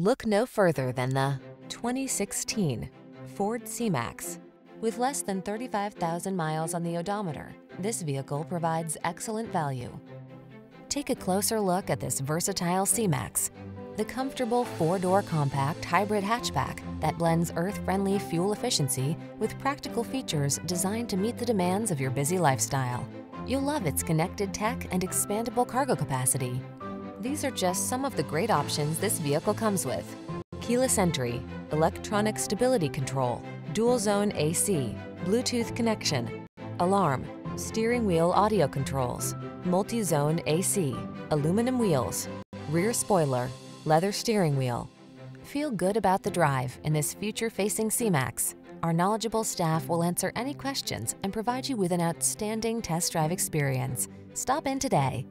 Look no further than the 2016 Ford C-Max. With less than 35,000 miles on the odometer, this vehicle provides excellent value. Take a closer look at this versatile C-Max. The comfortable four-door compact hybrid hatchback that blends earth-friendly fuel efficiency with practical features designed to meet the demands of your busy lifestyle. You'll love its connected tech and expandable cargo capacity. These are just some of the great options this vehicle comes with. Keyless entry, electronic stability control, dual zone AC, Bluetooth connection, alarm, steering wheel audio controls, multi-zone AC, aluminum wheels, rear spoiler, leather steering wheel. Feel good about the drive in this future-facing C-Max. Our knowledgeable staff will answer any questions and provide you with an outstanding test drive experience. Stop in today.